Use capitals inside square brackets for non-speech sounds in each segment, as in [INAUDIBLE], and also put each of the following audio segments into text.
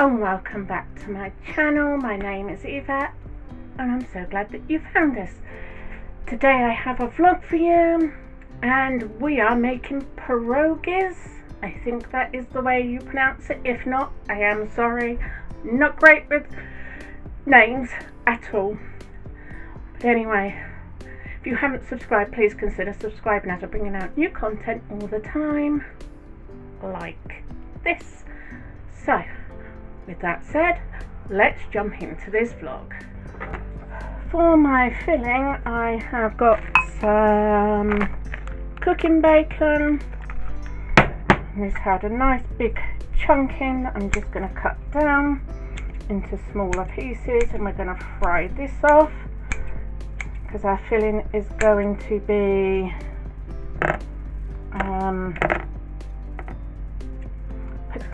and welcome back to my channel. My name is Yvette and I'm so glad that you found us. Today I have a vlog for you and we are making pierogies. I think that is the way you pronounce it. If not, I am sorry. Not great with names at all. But anyway, if you haven't subscribed, please consider subscribing as I'm bringing out new content all the time. Like this. So, with that said, let's jump into this vlog. For my filling, I have got some cooking bacon. This had a nice big chunk in that I'm just going to cut down into smaller pieces and we're going to fry this off because our filling is going to be um,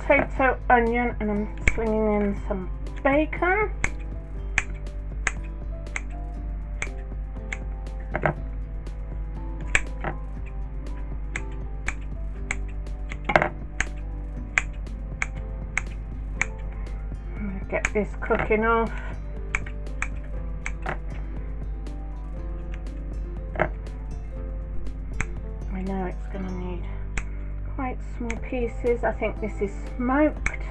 potato, onion, and I'm slinging in some bacon. Get this cooking off. Pieces. I think this is smoked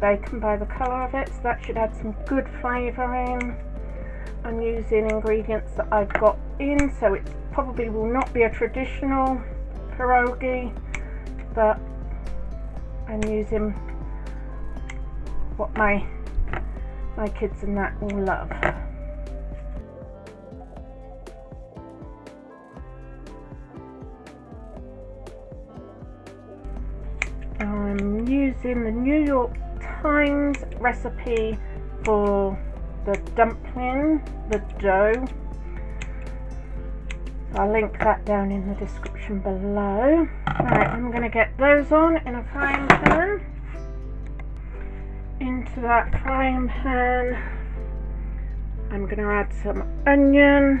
bacon by the colour of it, so that should add some good flavour in. I'm using ingredients that I've got in, so it probably will not be a traditional pierogi, but I'm using what my my kids and that will love. Using the New York Times recipe for the dumpling, the dough. I'll link that down in the description below. Right, I'm going to get those on in a frying pan. Into that frying pan, I'm going to add some onion.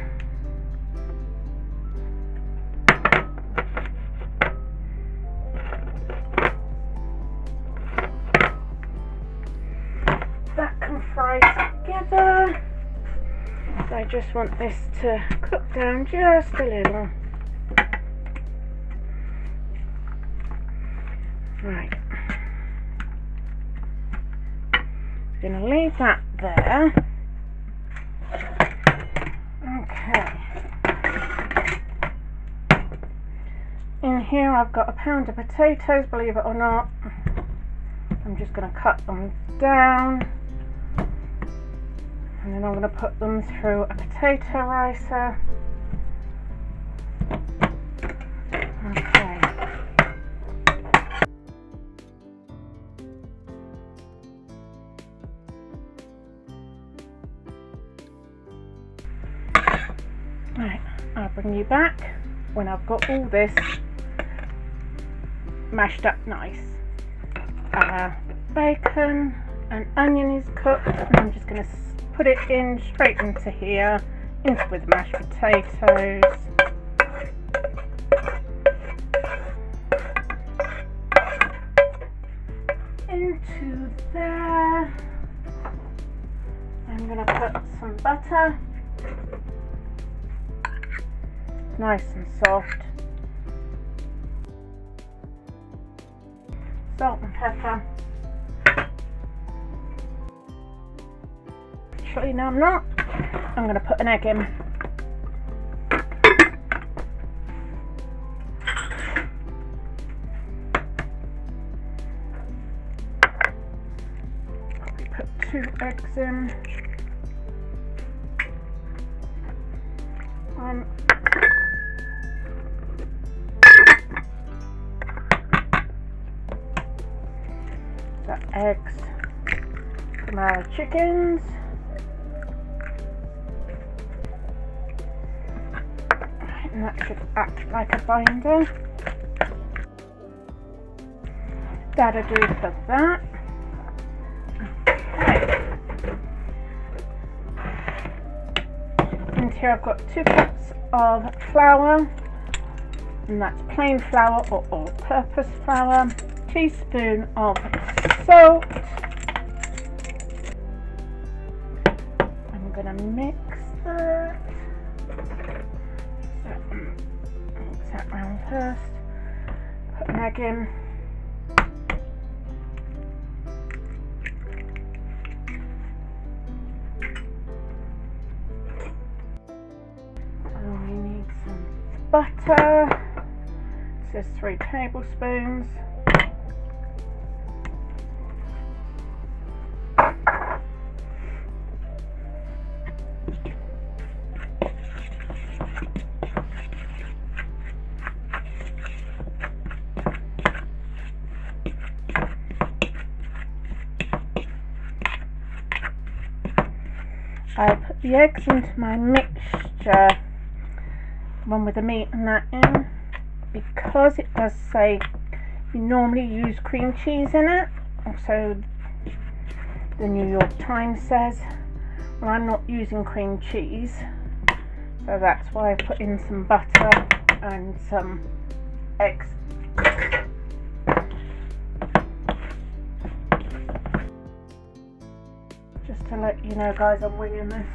I just want this to cook down just a little. Right. I'm Going to leave that there. Okay. In here I've got a pound of potatoes, believe it or not. I'm just going to cut them down and then I'm going to put them through a potato ricer. Okay. Right, I'll bring you back when I've got all this mashed up nice. Uh, bacon and onion is cooked and I'm just going to put it in straight into here, into with mashed potatoes. Into there. I'm going to put some butter. Nice and soft. Salt and pepper. Actually no I'm not. I'm going to put an egg in. Put two eggs in. Um, One the eggs from our chickens and that should act like a binder. That'll do for that. And here I've got two cups of flour, and that's plain flour or all-purpose flour, teaspoon of salt. I'm gonna mix that. That first. Put egg in. And oh, we need some butter. This is three tablespoons. The eggs into my mixture, one with the meat and that in, because it does say you normally use cream cheese in it. Also, the New York Times says, well, I'm not using cream cheese, so that's why I put in some butter and some eggs. Just to let you know guys, I'm winging this.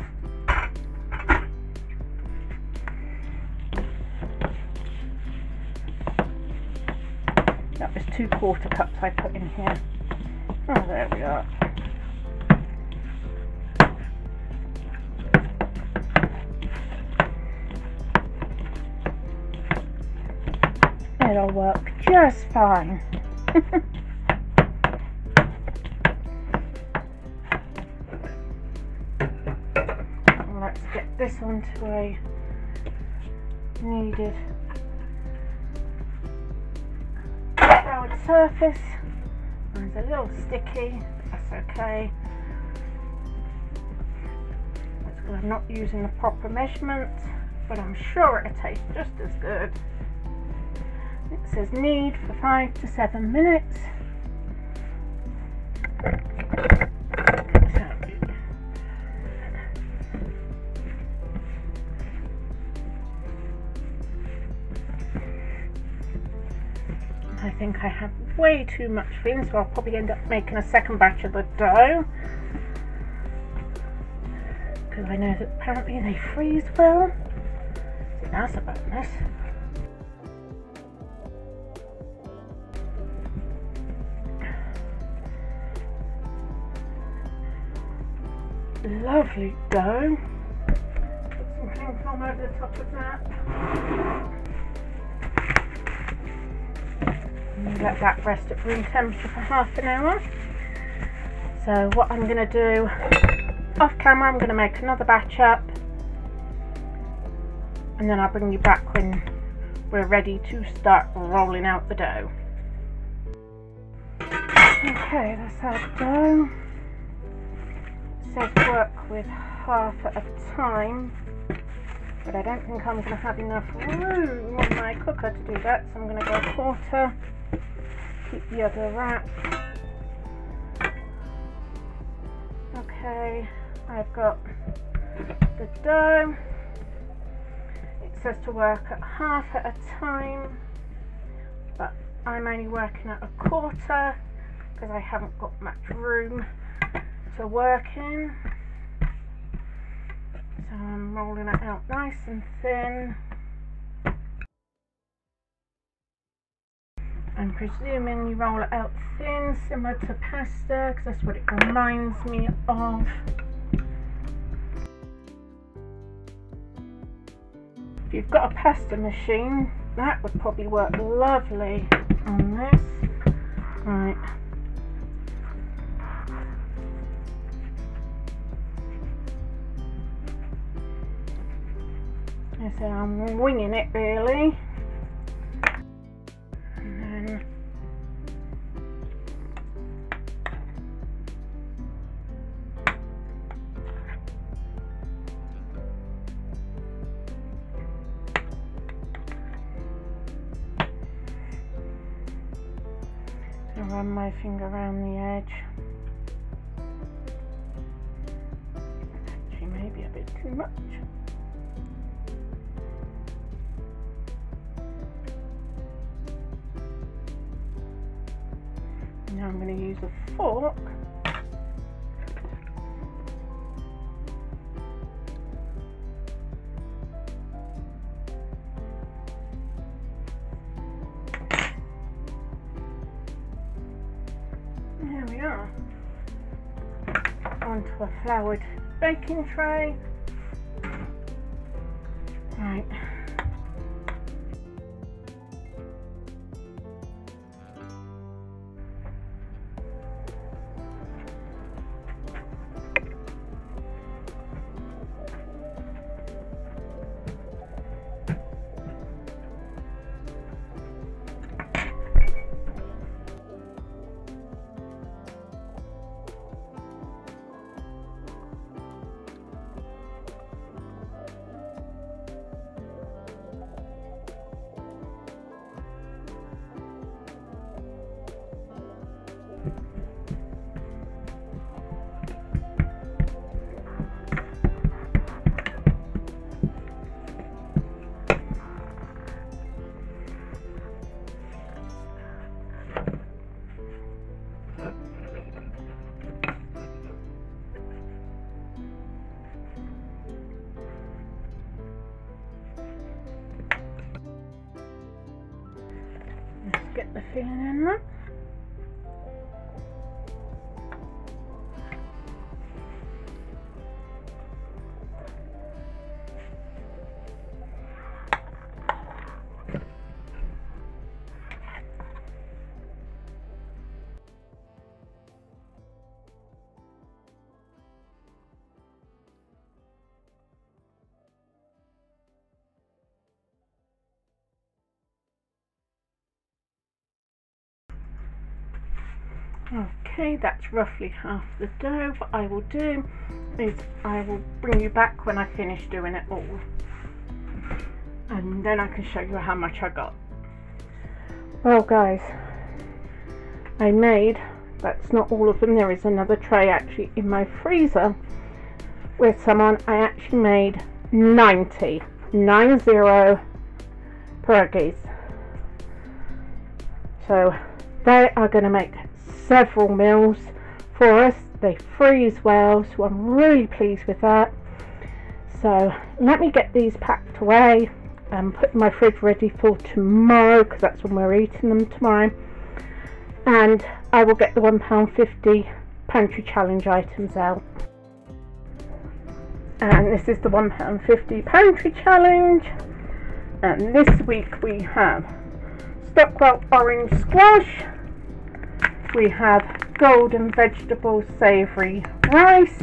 That was two quarter cups I put in here. Oh, there we are. It'll work just fine. [LAUGHS] Let's get this onto a needed surface. It's a little sticky, that's okay. That's because I'm not using the proper measurements, but I'm sure it'll taste just as good. It says knead for five to seven minutes. Think I have way too much thin, so I'll probably end up making a second batch of the dough. Because I know that apparently they freeze well. That's a bonus. Lovely dough. Put some over the top of that. Let that rest at room temperature for half an hour. So what I'm going to do off camera, I'm going to make another batch up and then I'll bring you back when we're ready to start rolling out the dough. Okay, that's our dough. Says work with half at a time, but I don't think I'm going to have enough room on my cooker to do that, so I'm going to go a quarter, keep the other wrap. Okay, I've got the dough. It says to work at half at a time, but I'm only working at a quarter because I haven't got much room to work in. So I'm rolling it out nice and thin. I'm presuming you roll it out thin, similar to pasta, because that's what it reminds me of. If you've got a pasta machine, that would probably work lovely on this. Right. I said I'm winging it really. Run my finger around the edge. Actually, maybe a bit too much. Now I'm going to use a fork we are. Onto a floured baking tray. Right. Okay, that's roughly half the dough. What I will do is I will bring you back when I finish doing it all. And then I can show you how much I got. Well guys, I made, that's not all of them, there is another tray actually in my freezer with someone. I actually made 90, 90 pierogies. So they are going to make several meals for us. They freeze well, so I'm really pleased with that. So let me get these packed away and put my fridge ready for tomorrow because that's when we're eating them tomorrow. And I will get the £1.50 pantry challenge items out. And this is the £1.50 pantry challenge. And this week we have Stockwell orange squash, we have golden vegetable savoury rice,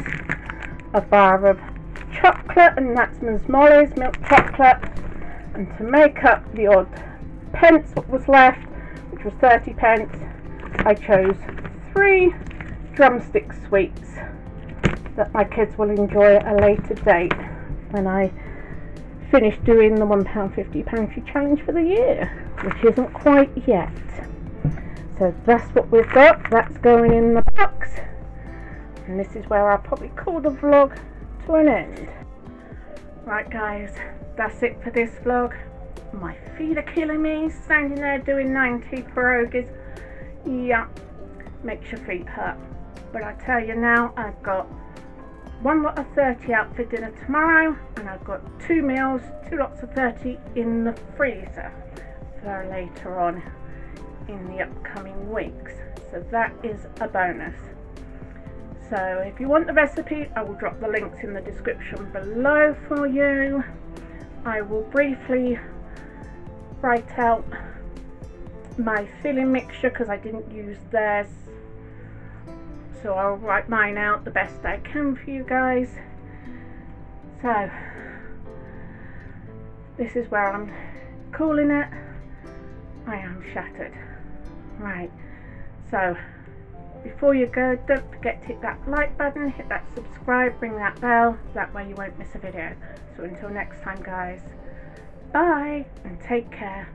a bar of chocolate, and that's Ms. Molly's milk chocolate, and to make up the odd pence what was left, which was 30 pence, I chose three drumstick sweets that my kids will enjoy at a later date when I finish doing the £1.50 pantry challenge for the year, which isn't quite yet. So that's what we've got. That's going in the box. And this is where I'll probably call the vlog to an end. Right guys, that's it for this vlog. My feet are killing me, standing there doing 90 pierogies. Yeah, makes your feet hurt. But I tell you now, I've got one lot of 30 out for dinner tomorrow and I've got two meals, two lots of 30 in the freezer for later on in the upcoming weeks. So that is a bonus. So if you want the recipe I will drop the links in the description below for you. I will briefly write out my filling mixture because I didn't use theirs. So I'll write mine out the best I can for you guys. So this is where I'm calling it. I am shattered Right, so before you go, don't forget to hit that like button, hit that subscribe, ring that bell, that way you won't miss a video. So until next time guys, bye and take care.